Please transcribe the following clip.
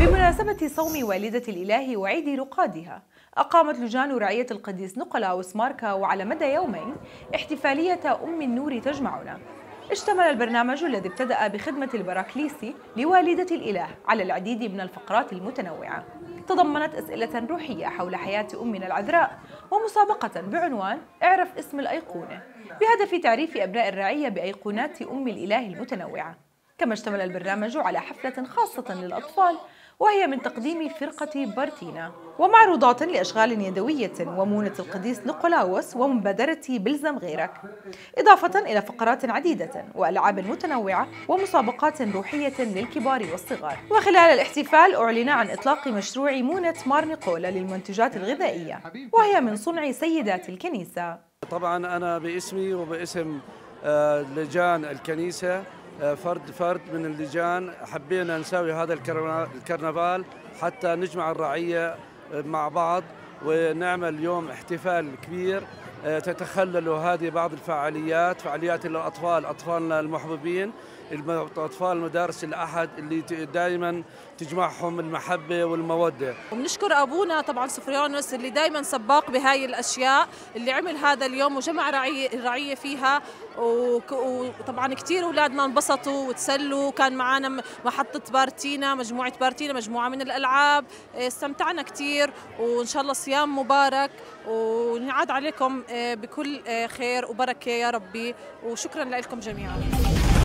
بمناسبة صوم والدة الإله وعيد رقادها أقامت لجان رعية القديس نقلاوس ماركا وعلى مدى يومين احتفالية أم النور تجمعنا. اشتمل البرنامج الذي ابتدأ بخدمة البراكليسي لوالدة الإله على العديد من الفقرات المتنوعة. تضمنت أسئلة روحية حول حياة أمنا العذراء ومسابقة بعنوان اعرف اسم الأيقونة بهدف تعريف أبناء الرعية بأيقونات أم الإله المتنوعة. كما اشتمل البرنامج على حفلة خاصة للأطفال وهي من تقديم فرقة بارتينا ومعروضات لأشغال يدوية ومونة القديس نيقولاوس ومبادرة بلزم غيرك. إضافة إلى فقرات عديدة وألعاب متنوعة ومسابقات روحية للكبار والصغار. وخلال الاحتفال أعلن عن إطلاق مشروع مونة مار نيقولا للمنتجات الغذائية وهي من صنع سيدات الكنيسة. طبعا أنا باسمي وباسم آه، لجان الكنيسة فرد فرد من اللجان. حبينا نسوي هذا الكرنفال حتى نجمع الرعية آه، مع بعض ونعمل يوم احتفال كبير. آه، تتخلل هذه بعض الفعاليات فعاليات للأطفال أطفالنا المحبوبين أطفال مدارس الأحد اللي دائما تجمعهم المحبة والمودة. وبنشكر أبونا طبعا سفريانوس اللي دائما سباق بهاي الأشياء اللي عمل هذا اليوم وجمع رعيه الرعيه فيها. وطبعا كثير أولادنا انبسطوا وتسلوا. كان معنا محطة بارتينا مجموعة بارتينا مجموعة من الألعاب. استمتعنا كثير وإن شاء الله صيام مبارك. ونعاد عليكم بكل خير وبركة يا ربي وشكرا لكم جميعا.